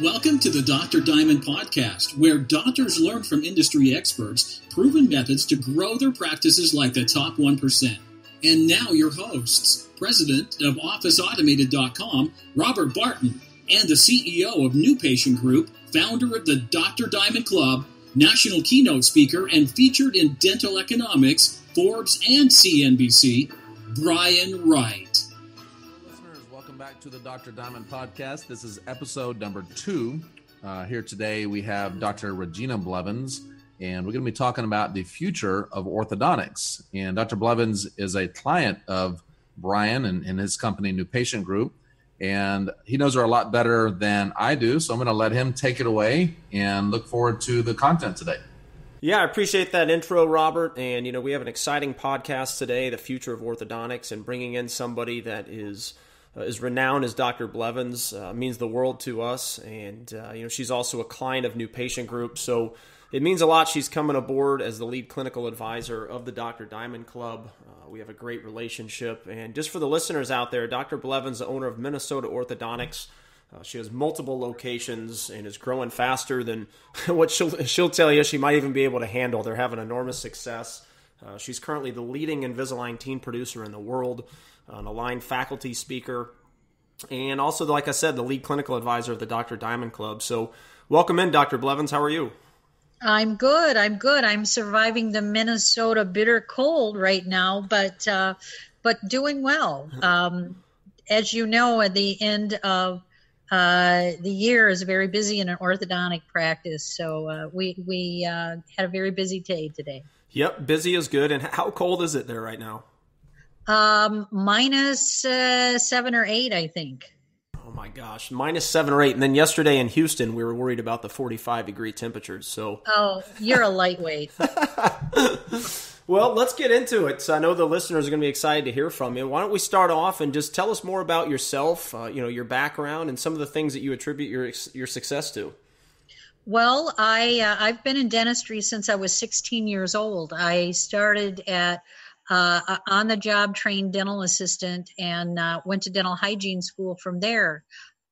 Welcome to the Dr. Diamond Podcast, where doctors learn from industry experts proven methods to grow their practices like the top 1%. And now, your hosts, President of OfficeAutomated.com, Robert Barton, and the CEO of New Patient Group, founder of the Dr. Diamond Club, national keynote speaker, and featured in Dental Economics, Forbes, and CNBC, Brian Wright to the Dr. Diamond podcast. This is episode number two. Uh, here today we have Dr. Regina Blevins, and we're going to be talking about the future of orthodontics. And Dr. Blevins is a client of Brian and, and his company, New Patient Group, and he knows her a lot better than I do. So I'm going to let him take it away and look forward to the content today. Yeah, I appreciate that intro, Robert. And, you know, we have an exciting podcast today, The Future of Orthodontics, and bringing in somebody that is uh, is renowned as Dr. Blevins, uh, means the world to us. And, uh, you know, she's also a client of New Patient Group. So it means a lot. She's coming aboard as the lead clinical advisor of the Dr. Diamond Club. Uh, we have a great relationship. And just for the listeners out there, Dr. Blevins, the owner of Minnesota Orthodontics, uh, she has multiple locations and is growing faster than what she'll, she'll tell you she might even be able to handle. They're having enormous success. Uh, she's currently the leading Invisalign teen producer in the world an Align faculty speaker, and also, like I said, the lead clinical advisor of the Dr. Diamond Club. So, welcome in, Dr. Blevins. How are you? I'm good. I'm good. I'm surviving the Minnesota bitter cold right now, but uh, but doing well. Um, as you know, at the end of uh, the year is very busy in an orthodontic practice, so uh, we we uh, had a very busy day today. Yep, busy is good. And how cold is it there right now? Um, minus, uh, seven or eight, I think. Oh my gosh, minus seven or eight. And then yesterday in Houston, we were worried about the 45 degree temperatures. So, oh, you're a lightweight. well, let's get into it. So I know the listeners are going to be excited to hear from you. Why don't we start off and just tell us more about yourself, uh, you know, your background, and some of the things that you attribute your your success to. Well, I uh, I've been in dentistry since I was 16 years old. I started at uh, on the job trained dental assistant and uh, went to dental hygiene school from there.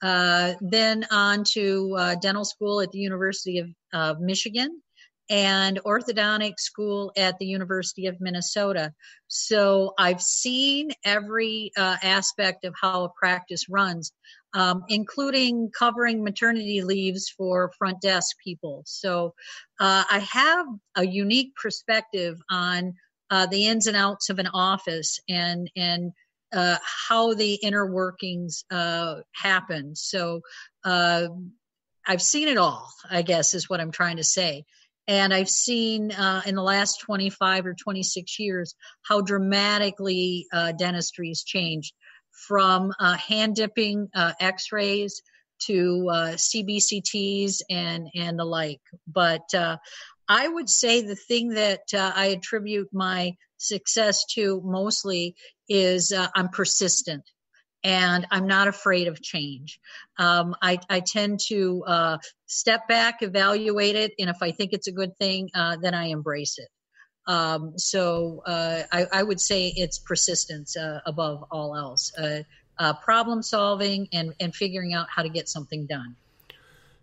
Uh, then on to uh, dental school at the University of Michigan and orthodontic school at the University of Minnesota. So I've seen every uh, aspect of how a practice runs. Um, including covering maternity leaves for front desk people. So uh, I have a unique perspective on uh, the ins and outs of an office and and uh, how the inner workings uh, happen. So uh, I've seen it all. I guess is what I'm trying to say. And I've seen uh, in the last 25 or 26 years how dramatically uh, dentistry has changed from hand dipping X-rays to uh, CBCTs and and the like. But I would say the thing that uh, I attribute my success to mostly is uh, I'm persistent and I'm not afraid of change. Um, I, I, tend to uh, step back, evaluate it, and if I think it's a good thing, uh, then I embrace it. Um, so uh, I, I, would say it's persistence uh, above all else. problem solving and, and figuring out how to get something done.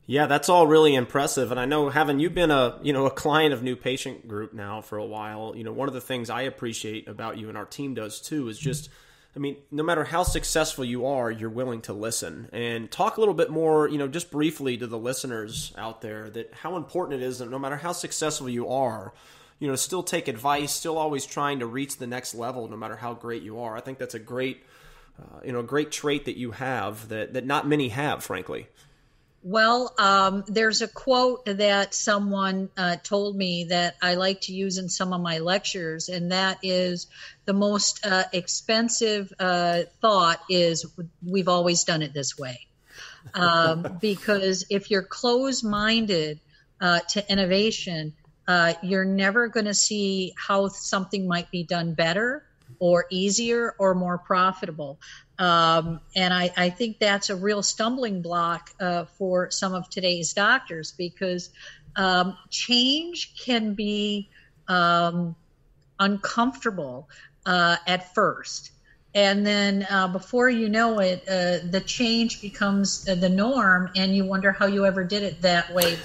Yeah, that's all really impressive. And I know having you been a you know a client of New Patient Group now for a while, you know one of the things I appreciate about you and our team does too is just. I mean, no matter how successful you are, you're willing to listen and talk a little bit more, you know, just briefly to the listeners out there that how important it is that no matter how successful you are, you know, still take advice, still always trying to reach the next level, no matter how great you are. I think that's a great, uh, you know, great trait that you have that that not many have, frankly. Well, um, there's a quote that someone uh, told me that I like to use in some of my lectures, and that is the most uh, expensive uh, thought is we've always done it this way. Um, because if you're closed minded uh, to innovation, uh, you're never going to see how something might be done better or easier or more profitable. Um, and I, I, think that's a real stumbling block uh, for some of today's doctors because um, change can be um, uncomfortable uh, at first. and then uh, before you know it, uh, the change becomes the norm, and you wonder how you ever did it that way.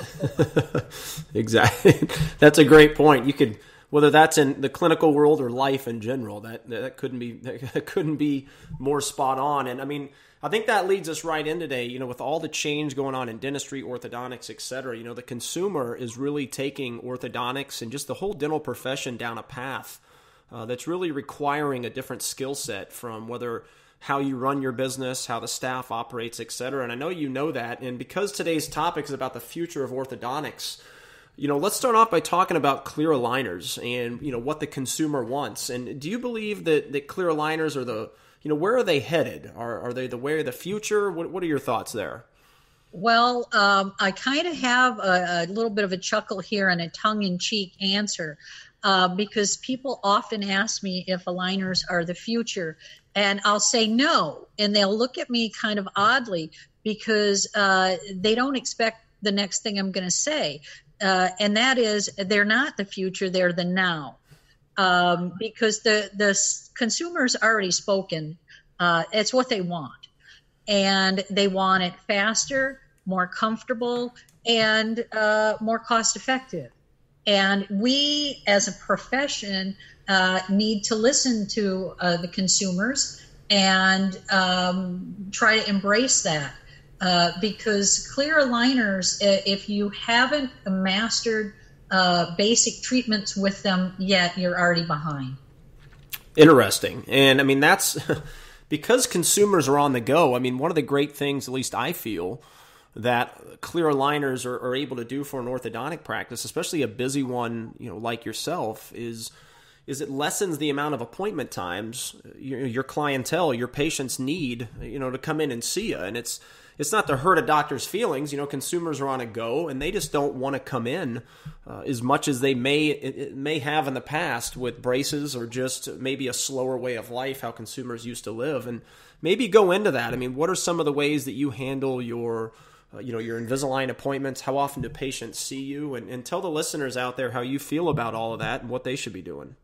exactly, that's a great point. You could whether that's in the clinical world or life in general, that that couldn't be that couldn't be more spot on. And I mean, I think that leads us right in today. You know, with all the change going on in dentistry, orthodontics, et cetera, you know, the consumer is really taking orthodontics and just the whole dental profession down a path uh, that's really requiring a different skill set from whether how you run your business, how the staff operates, etc. And I know you know that. And because today's topic is about the future of orthodontics, you know, let's start off by talking about clear aligners and you know what the consumer wants. And do you believe that that clear aligners are the you know where are they headed? Are are they the way of the future? What what are your thoughts there? Well, um, I kind of have a, a, little bit of a chuckle here and a tongue in cheek answer uh, because people often ask me if aligners are the future. And I'll say no. And they'll look at me kind of oddly because uh, they don't expect the next thing I'm going to say. Uh, and that is, they're not the future, they're the now. Um, because the, the consumer's already spoken. Uh, it's what they want. And they want it faster, more comfortable, and uh, more cost effective. And we, as a profession, uh, need to listen to uh, the consumers and um, try to embrace that. Uh, because clear aligners, if you haven't mastered uh, basic treatments with them yet, you're already behind. Interesting. And I mean, that's because consumers are on the go. I mean, one of the great things, at least I feel, that clear aligners are, are, able to do for an orthodontic practice, especially a busy one, you know, like yourself, is is it lessens the amount of appointment times your, your clientele, your patients need, you know, to come in and see you, and it's it's not to hurt a doctor's feelings. You know, consumers are on a go, and they just don't want to come in uh, as much as they may may have in the past with braces or just maybe a slower way of life, how consumers used to live, and maybe go into that. I mean, what are some of the ways that you handle your uh, you know your Invisalign appointments? How often do patients see you? And, and tell the listeners out there how you feel about all of that and what they should be doing.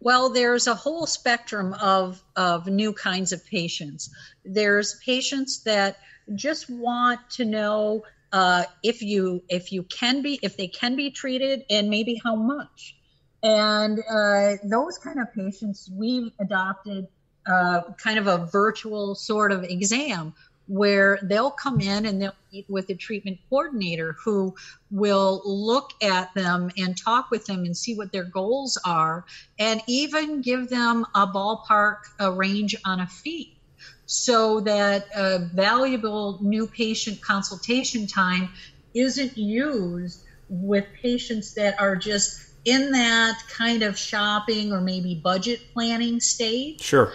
Well, there's a whole spectrum of, of new kinds of patients. There's patients that just want to know uh, if you if you can be if they can be treated and maybe how much. And uh, those kind of patients, we've adopted uh, kind of a virtual sort of exam where they'll come in and they'll meet with a treatment coordinator who will look at them and talk with them and see what their goals are and even give them a ballpark a range on a fee so that a valuable new patient consultation time isn't used with patients that are just in that kind of shopping or maybe budget planning stage. Sure.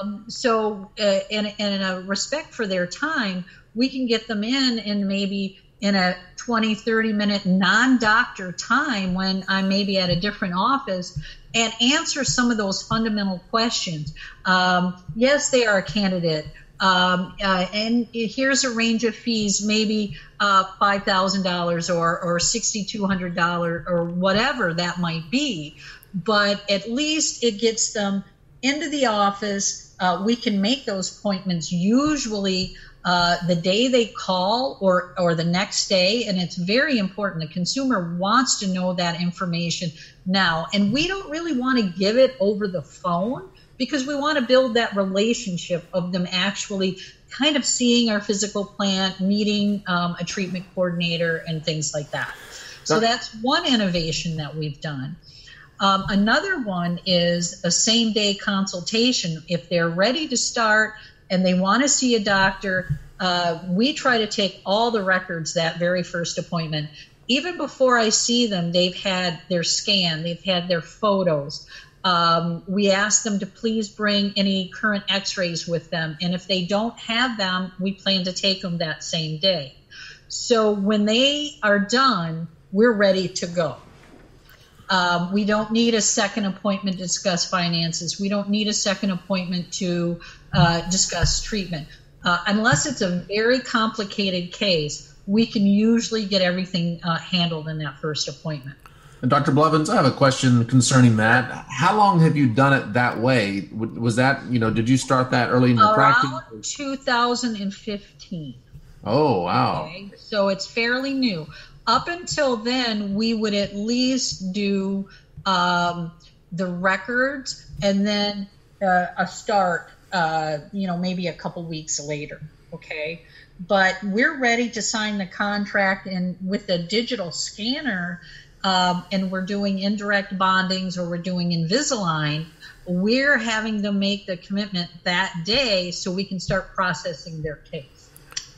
Um, so, uh, in, a respect for their time, we can get them in in maybe in a 20, 30 minute non doctor time when I'm maybe at a different office and answer some of those fundamental questions. Um, yes, they are a candidate. Um, uh, and here's a range of fees, maybe uh, $5,000 or, or $6,200 or whatever that might be. But at least it gets them into the office uh, we can make those appointments usually uh, the day they call or or the next day. And it's very important. The consumer wants to know that information now. And we don't really want to give it over the phone because we want to build that relationship of them actually kind of seeing our physical plant meeting um, a treatment coordinator and things like that. So that's one innovation that we've done um, another one is a same day consultation. If they're ready to start and they want to see a doctor, uh, we try to take all the records that very first appointment. Even before I see them, they've had their scan, they've had their photos. Um, we ask them to please bring any current x rays with them. And if they don't have them, we plan to take them that same day. So when they are done, we're ready to go. Um, we don't need a second appointment to discuss finances. We don't need a second appointment to uh, discuss treatment. Uh, unless it's a very complicated case, we can usually get everything uh, handled in that first appointment. And Dr. Blevins, I have a question concerning that. How long have you done it that way? Was that, you know, did you start that early in your Around practice? 2015. Oh, wow. Okay, so it's fairly new. Up until then, we would at least do um, the records and then uh, a start, uh, you know, maybe a couple weeks later. Okay. But we're ready to sign the contract, and with the digital scanner, um, and we're doing indirect bondings or we're doing Invisalign, we're having them make the commitment that day so we can start processing their case.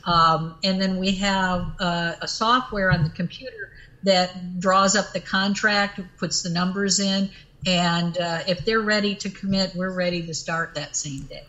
Um, and then we have uh, a software on the computer that draws up the contract, puts the numbers in, and uh, if they're ready to commit, we're ready to start that same day.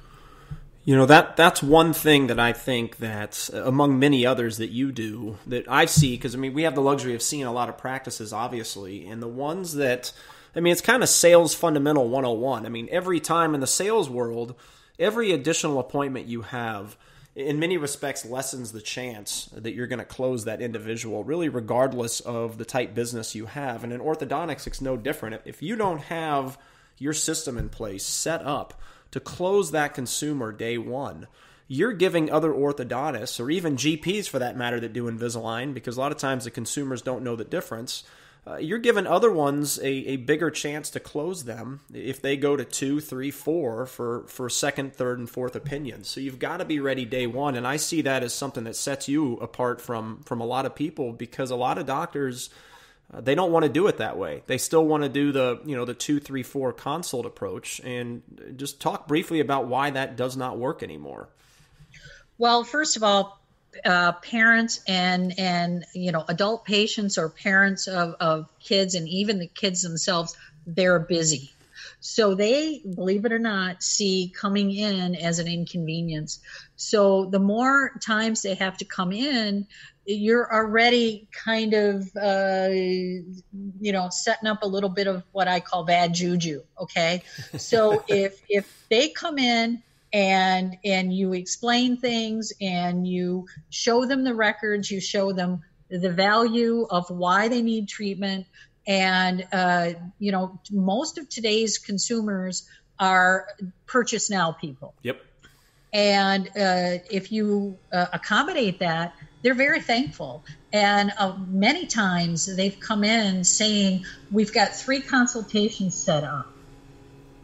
You know that that's one thing that I think that among many others that you do that I see because I mean we have the luxury of seeing a lot of practices obviously and the ones that I mean it's kind of sales fundamental 101. I mean every time in the sales world every additional appointment you have in many respects lessens the chance that you're going to close that individual really regardless of the type business you have and in orthodontics it's no different if you don't have your system in place set up to close that consumer day one, you're giving other orthodontists or even GPs for that matter that do Invisalign, because a lot of times the consumers don't know the difference. Uh, you're giving other ones a, a bigger chance to close them if they go to two, three, four for, for second, third, and fourth opinions. So you've got to be ready day one. And I see that as something that sets you apart from, from a lot of people because a lot of doctors – uh, they don't want to do it that way. They still want to do the you know the two three four consult approach, and just talk briefly about why that does not work anymore. Well, first of all, uh, parents and and you know adult patients or parents of, of kids and even the kids themselves, they're busy. So they, believe it or not, see coming in as an inconvenience. So the more times they have to come in, you're already kind of uh, you know setting up a little bit of what I call bad juju. Okay, so if if they come in and and you explain things and you show them the records, you show them the value of why they need treatment, and uh, you know most of today's consumers are purchase now people. Yep. And uh, if you uh, accommodate that, they're very thankful. And uh, many times they've come in saying, We've got three consultations set up.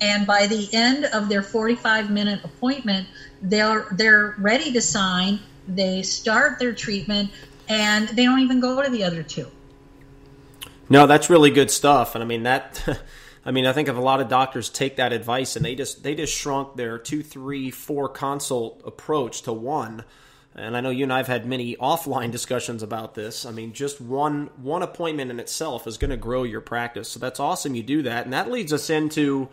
And by the end of their 45 minute appointment, they're, they're ready to sign. They start their treatment and they don't even go to the other two. No, that's really good stuff. And I mean, that. I mean, I think if a lot of doctors take that advice and they just they just shrunk their two, three, four consult approach to one, and I know you and I've had many offline discussions about this. I mean, just one one appointment in itself is going to grow your practice. So that's awesome you do that. And that leads us into,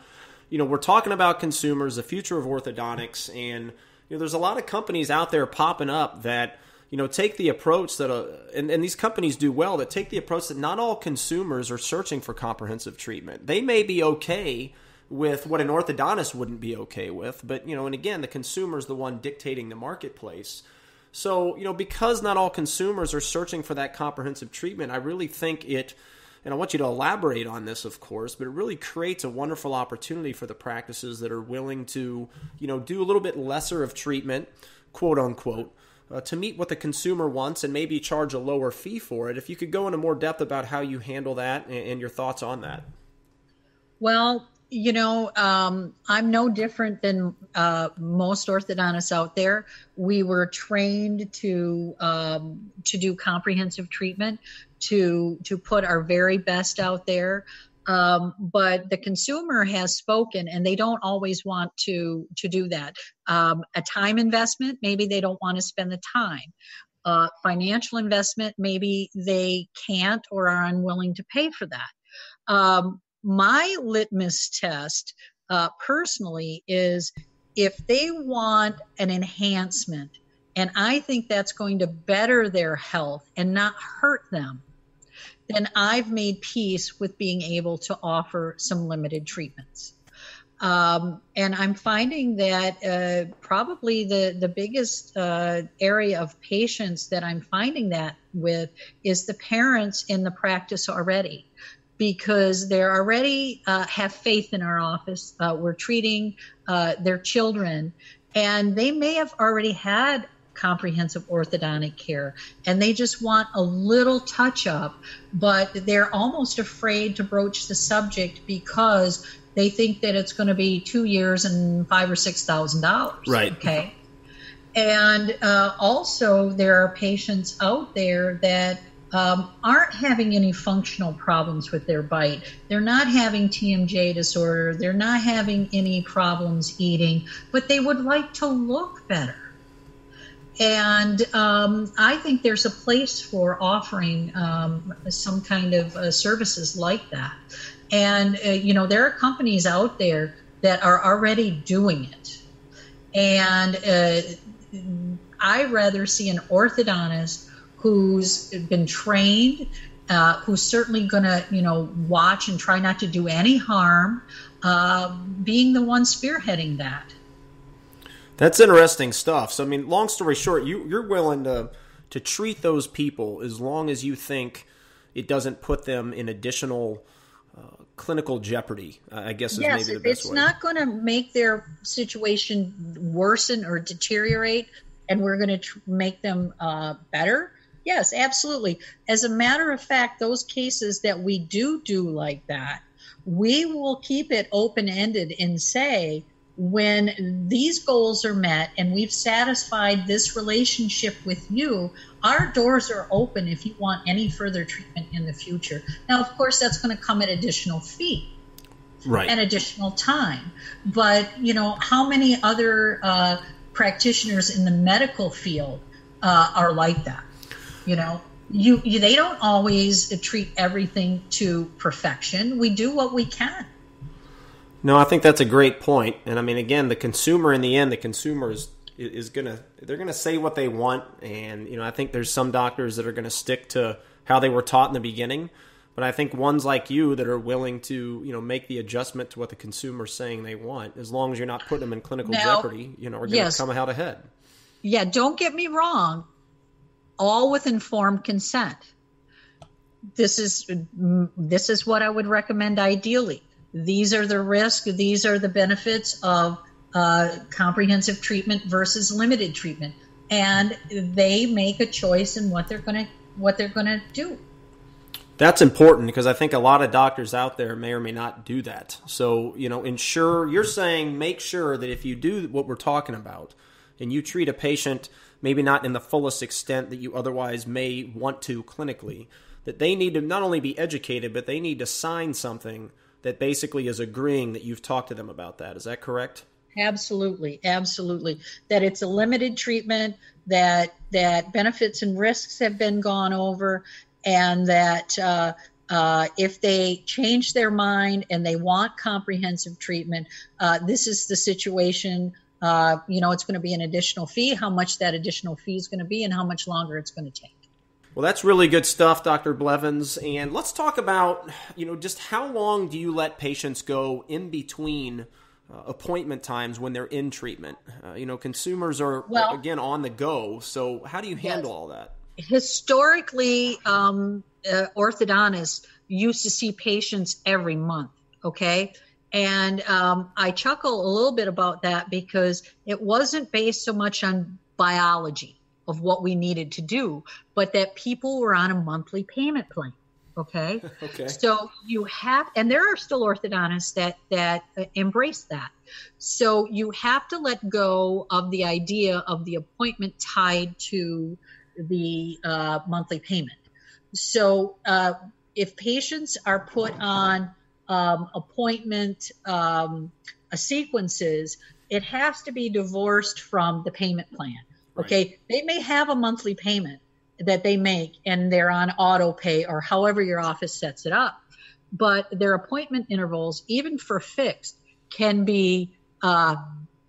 you know, we're talking about consumers, the future of orthodontics, and you know, there's a lot of companies out there popping up that you know take the approach that uh, and, and these companies do well that take the approach that not all consumers are searching for comprehensive treatment. They may be okay with what an orthodontist wouldn't be okay with, but you know, and again, the consumer is the one dictating the marketplace. So, you know, because not all consumers are searching for that comprehensive treatment, I really think it, and I want you to elaborate on this, of course, but it really creates a wonderful opportunity for the practices that are willing to, you know, do a little bit lesser of treatment, quote unquote. Uh, to meet what the consumer wants and maybe charge a lower fee for it. If you could go into more depth about how you handle that and, and your thoughts on that. Well, you know, um, I'm no different than uh, most orthodontists out there. We were trained to um, to do comprehensive treatment, to to put our very best out there. Um, but the consumer has spoken, and they don't always want to to do that. Um, a time investment, maybe they don't want to spend the time. Uh, financial investment, maybe they can't or are unwilling to pay for that. Um, my litmus test uh, personally is if they want an enhancement and I think that's going to better their health and not hurt them, then I've made peace with being able to offer some limited treatments. Um, and I'm finding that uh, probably the the biggest uh, area of patients that I'm finding that with is the parents in the practice already because they're already uh, have faith in our office. Uh, we're treating uh, their children, and they may have already had comprehensive orthodontic care and they just want a little touch up but they're almost afraid to broach the subject because they think that it's going to be two years and five or six thousand dollars. Right. Okay? And uh, also there are patients out there that um, aren't having any functional problems with their bite. They're not having TMJ disorder. They're not having any problems eating, but they would like to look better. And um, I think there's a place for offering um, some kind of uh, services like that. And, uh, you know, there are companies out there that are already doing it. And uh, I rather see an orthodontist who's been trained, uh, who's certainly going to, you know, watch and try not to do any harm, uh, being the one spearheading that. That's interesting stuff. So, I mean, long story short, you you're willing to to treat those people as long as you think it doesn't put them in additional uh, clinical jeopardy. I guess is yes, maybe the best it's way. not going to make their situation worsen or deteriorate, and we're going to tr- make them uh, better. Yes, absolutely. As a matter of fact, those cases that we do do like that, we will keep it open ended and say when these goals are met and we've satisfied this relationship with you, our doors are open if you want any further treatment in the future. Now, of course, that's going to come at additional fee right. and additional time. But, you know, how many other uh, practitioners in the medical field uh, are like that? You know, you, you they don't always treat everything to perfection. We do what we can. No, I think that's a great. And I mean, again, the consumer in the end, the consumer is is gonna they're gonna say what they want, and you know, I think there's some doctors that are gonna stick to how they were taught in the beginning. But I think ones like you that are willing to, you know, make the adjustment to what the consumer's saying they want, as long as you're not putting them in clinical Now, jeopardy, you know, are going to yes. come out ahead. Yeah, don't get me wrong. All with informed consent. This is this is what I would recommend ideally. These are the risks. These are the benefits of uh, comprehensive treatment versus limited treatment, and they make a choice in what they're going to what they're going to do. That's important because I think a lot of doctors out there may or may not do that. So, you know, ensure you're saying make sure that if you do what we're talking about and you treat a patient maybe not in the fullest extent that you otherwise may want to clinically, that they need to not only be educated, but they need to sign something that basically is agreeing that you've talked to them about that. Is that correct? Absolutely, absolutely. That it's a limited treatment, that that benefits and risks have been gone over, and that uh, uh, if they change their mind and they want comprehensive treatment, uh, this is the situation. Uh, you know, it's going to be an additional fee. How much that additional fee is going to be, and how much longer it's going to take. Well, that's really good stuff, Dr. Blevins. And let's talk about, you know, just how long do you let patients go in between uh, appointment times when they're in treatment? Uh, you know, consumers are, Well- again, on the go. So how do you handle Yes. all that? historically um, uh, orthodontists used to see patients every month okay and um, i chuckle a little bit about that because it wasn't based so much on biology of what we needed to do but that people were on a monthly payment plan okay Okay. so you have and there are still orthodontists that that uh, embrace that so you have to let go of the idea of the appointment tied to the uh, monthly payment. So uh, if patients are put on um, appointment um, uh, sequences, it has to be divorced from the payment plan. Okay, they may have a monthly payment that they make and they're on auto pay or however your office sets it up, but their appointment intervals, even for fixed, can be uh,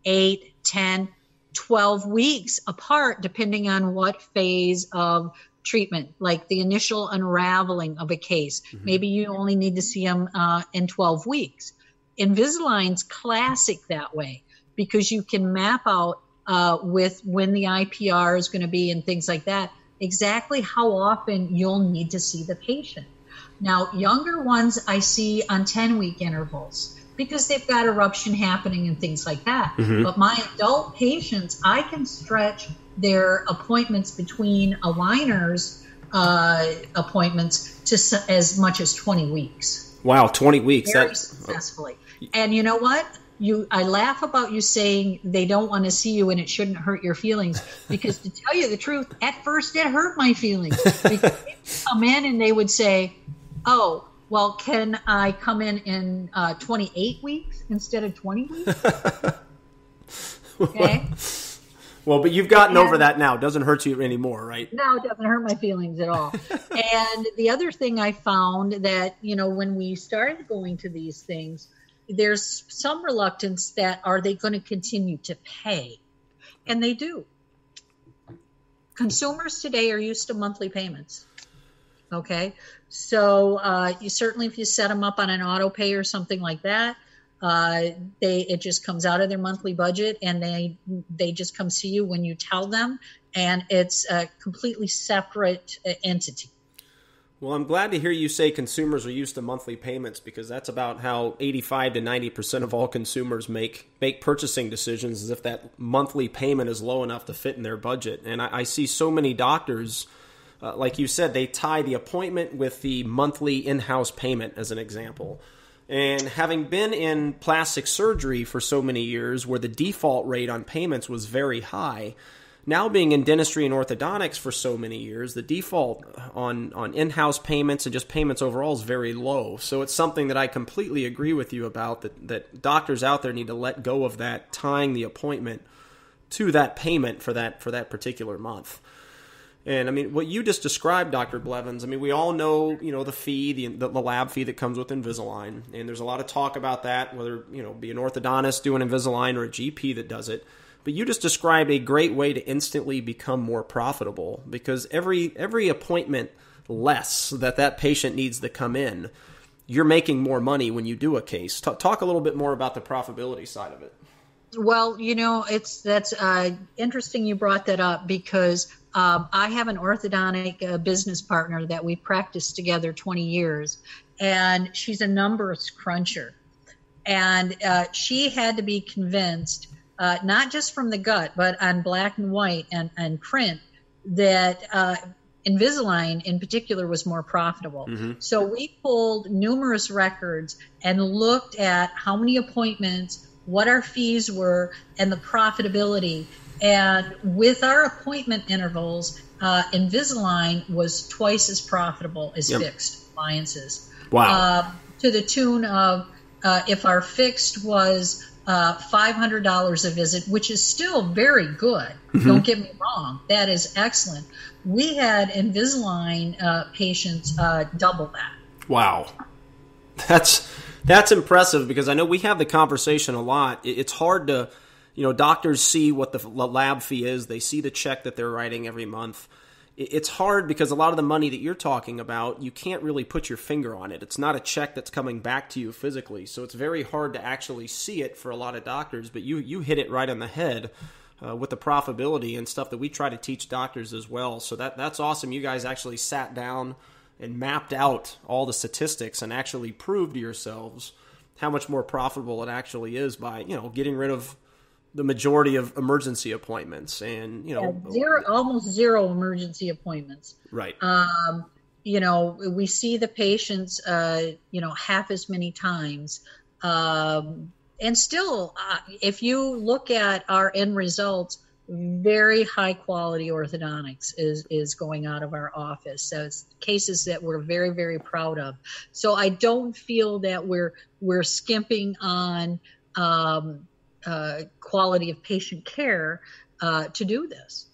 8, 10, 12 weeks apart, depending on what phase of treatment, like the initial unraveling of a case. Maybe you only need to see them uh, in 12 weeks. Invisalign's classic that way because you can map out uh, with when the IPR is going to be and things like that, exactly how often you'll need to see the patient. Now, younger ones I see on 10 week intervals because they've got eruption happening and things like that. Mm-hmm. But my adult patients, I can stretch their appointments between aligners uh, appointments to as much as 20 weeks. Wow, 20 weeks. Very successfully. And you know what? You, I laugh about you saying they don't want to see you and it shouldn't hurt your feelings because to tell you the truth, at first it hurt my feelings. Come in and they would say, "Oh, well, can I come in in uh, 28 weeks instead of 20 weeks?" okay. Well, but you've gotten and, over that now. It doesn't hurt you anymore, right? No, it doesn't hurt my feelings at all. and the other thing I found that, you know, when we started going to these things, there's some reluctance that are they going to continue to pay? And they do. Consumers today are used to monthly payments. Okay. So uh, you certainly, if you set them up on an auto pay or something like that, uh, they it just comes out of their monthly budget, and they they just come see you when you tell them, and it's a completely separate uh, entity. Well, I'm glad to hear you say consumers are used to monthly payments because that's about how 85 to 90 percent of all consumers make make purchasing decisions, as if that monthly payment is low enough to fit in their budget. And I, I see so many doctors, uh, like you said, they tie the appointment with the monthly in-house payment, as an example. And having been in plastic surgery for so many years, where the default rate on payments was very high, now being in dentistry and orthodontics for so many years, the default on, on in house payments and just payments overall is very low. So it's something that I completely agree with you about that, that doctors out there need to let go of that tying the appointment to that payment for that for that particular month. And I mean, what you just described, Dr. Blevins, I mean, we all know, you know, the fee, the, the, lab fee that comes with Invisalign. And there's a lot of talk about that, whether, you know, be an orthodontist doing Invisalign or a GP that does it. But you just described a great way to instantly become more profitable because every every appointment less that that patient needs to come in, you're making more money when you do a case. Talk a little bit more about the profitability side of it. Well, you know, it's that's uh, interesting you brought that up because um, I have an orthodontic uh, business partner that we practiced together 20 years, and she's a numbers cruncher. And uh, she had to be convinced, uh, not just from the gut, but on black and white and, and print, that uh, Invisalign in particular was more profitable. Mm-hmm. So we pulled numerous records and looked at how many appointments, what our fees were, and the profitability. And with our appointment intervals, uh, Invisalign was twice as profitable as yep. fixed appliances. Wow. Uh, to the tune of uh, if our fixed was uh, $500 a visit, which is still very good. Mm-hmm. Don't get me wrong. That is excellent. We had Invisalign uh, patients uh, double that. Wow. That's that's impressive because I know we have the conversation a lot. It's hard to you know, doctors see what the lab fee is, they see the check that they're writing every month. It's hard because a lot of the money that you're talking about, you can't really put your finger on it. It's not a check that's coming back to you physically. So it's very hard to actually see it for a lot of doctors, but you, you hit it right on the head. Uh, with the profitability and stuff that we try to teach doctors as well. So that that's awesome. You guys actually sat down and mapped out all the statistics and actually proved to yourselves how much more profitable it actually is by you know getting rid of the majority of emergency appointments and you know yeah, zero almost zero emergency appointments. Right. Um, you know we see the patients uh, you know half as many times. Um, and still uh, if you look at our end results very high quality orthodontics is is going out of our office so it's cases that we're very very proud of so i don't feel that we're we're skimping on um, uh, quality of patient care uh, to do this.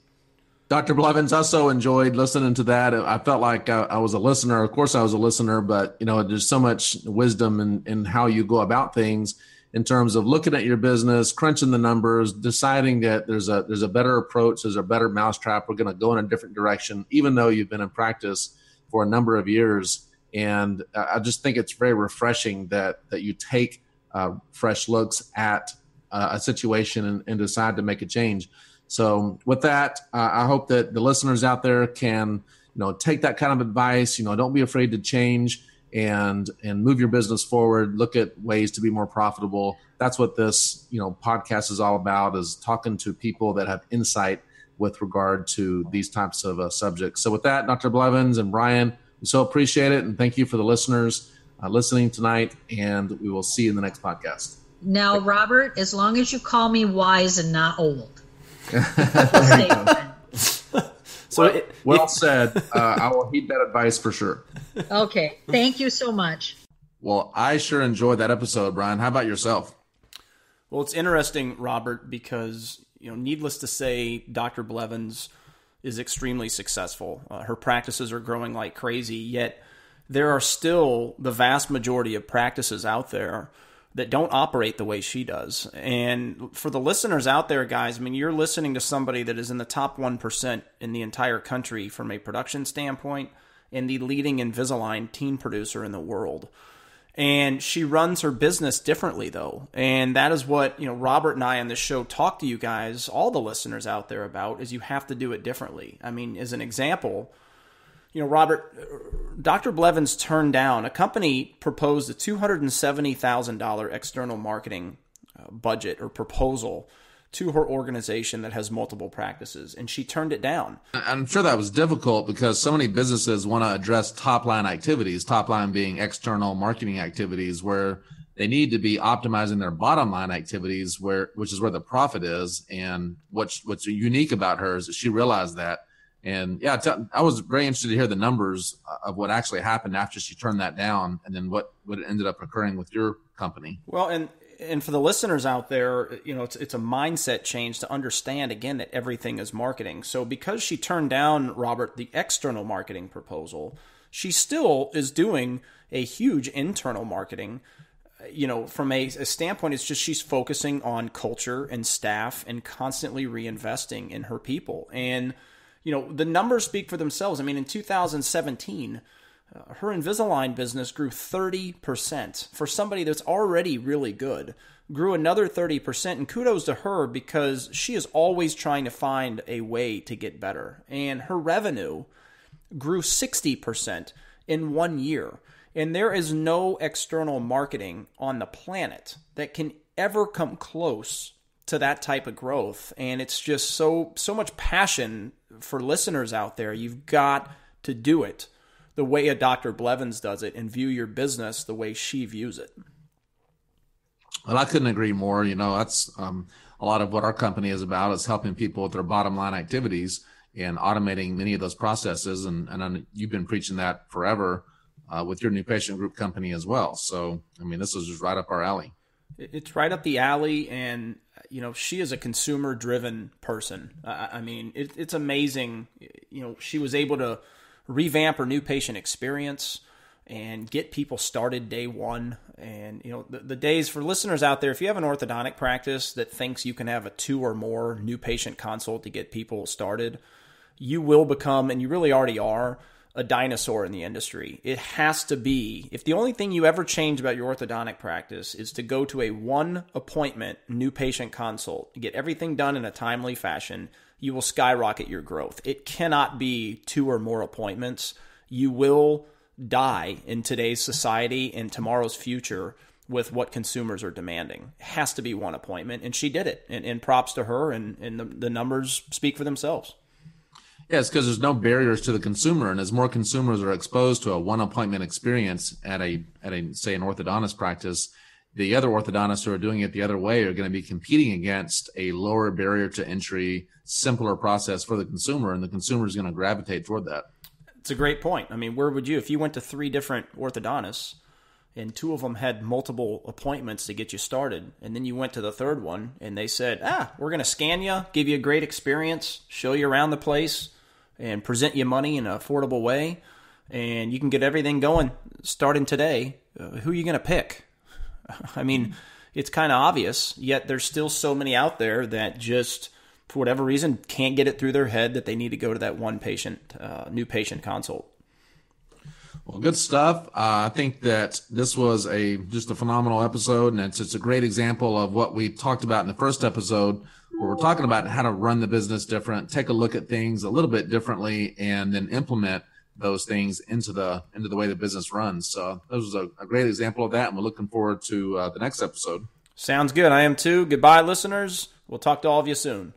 Dr. Blevins, I so enjoyed listening to that. I felt like I, I, was a listener. Of course, I was a listener, but you know, there's so much wisdom in, in how you go about things in terms of looking at your business, crunching the numbers, deciding that there's a there's a better approach, there's a better mousetrap. We're going to go in a different direction, even though you've been in practice for a number of years. And I just think it's very refreshing that that you take uh, fresh looks at uh, a situation and, and, decide to make a change. So, with that, uh, I hope that the listeners out there can you know, take that kind of advice. You know, don't be afraid to change and and move your business forward. Look at ways to be more profitable. That's what this you know podcast is all about: is talking to people that have insight with regard to these types of uh, subjects. So, with that, Dr. Blevins and Brian, we so appreciate it, and thank you for the listeners uh, listening tonight. And we will see you in the next podcast. Now, Robert, as long as you call me wise and not old. so, well, it, well it, said. Uh, I will heed that advice for sure. Okay, thank you so much. Well, I sure enjoyed that episode, Brian. How about yourself? Well, it's interesting, Robert, because you know, needless to say, Dr. Blevins is extremely successful. Uh, her practices are growing like crazy, yet there are still the vast majority of practices out there that don't operate the way she does. And for the listeners out there, guys, I mean, you're listening to somebody that is in the top 1% in the entire country from a production standpoint and the leading Invisalign teen producer in the world. And she runs her business differently though. And that is what you know robert and i on this show talk to you guys all the listeners out there about is you have to do it differently. I mean as an example you know robert dr blevins turned down a company proposed a $270000 external marketing uh, budget or proposal to her organization that has multiple practices and she turned it down. I'm sure that was difficult because so many businesses want to address top line activities top line being external marketing activities where they need to be optimizing their bottom line activities where which is where the profit is. And what's what's unique about her is she realized that and yeah I was very interested to hear the numbers uh, of what actually happened after she turned that down and then what what ended up occurring with your company well and and for the listeners out there, you know, it's it's a mindset change to understand again that everything is marketing. So because she turned down Robert the external marketing proposal, she still is doing a huge internal marketing. You know, from a, a standpoint, it's just she's focusing on culture and staff and constantly reinvesting in her people. And you know, the numbers speak for themselves. I mean, in 2017 uh, her Invisalign business grew 30% for somebody that's already really good. Grew another 30%, and kudos to her because she is always trying to find a way to get better. And her revenue grew 60% in one year. And there is no external marketing on the planet that can ever come close to that type of growth. And it's just so so much passion for listeners out there. You've got to do it the way a Dr. Blevins does it and view your business the way she views it. Well, I couldn't agree more. You know, that's um, a lot of what our company is about is helping people with their bottom line activities and automating many of those processes. And, and you've been preaching that forever uh, with your new patient group company as well. So, I mean, this is just right up our alley. It's right up the alley. And, you know, she is a consumer driven person. I, I mean, it, it's amazing. You know, she was able to revamp her new patient experience and get people started day one. And, you know, the, the, days for listeners out there, if you have an orthodontic practice that thinks you can have a two or more new patient consult to get people started, you will become, and you really already are, a dinosaur in the industry. It has to be, if the only thing you ever change about your orthodontic practice is to go to a one appointment new patient consult, get everything done in a timely fashion, you will skyrocket your growth. It cannot be two or more appointments. You will die in today's society and tomorrow's future with what consumers are demanding. It has to be one appointment, and she did it. And, and props to her, and, and the, the numbers speak for themselves. Yeah, it's because there's no barriers to the consumer, and as more consumers are exposed to a one appointment experience at a at a say an orthodontist practice, the other orthodontists who are doing it the other way are going to be competing against a lower barrier to entry, simpler process for the consumer, and the consumer is going to gravitate toward that. It's a great point. I mean, where would you, if you went to three different orthodontists and two of them had multiple appointments to get you started, and then you went to the third one and they said, ah, we're going to scan you, give you a great experience, show you around the place, and present you money in an affordable way, and you can get everything going starting today, uh, who are you going to pick? I mean, it's kind of obvious, yet there's still so many out there that just, for whatever reason, can't get it through their head that they need to go to that one patient, uh, new patient consult. Well, good stuff. Uh, I think that this was a just a phenomenal episode, and it's it's a great example of what we talked about in the first episode where we're talking about how to run the business different, take a look at things a little bit differently, and then implement those things into the into the way the business runs. So this was a, a great example of that, and we're looking forward to uh, the next episode. Sounds good. I am too. Goodbye, listeners. We'll talk to all of you soon.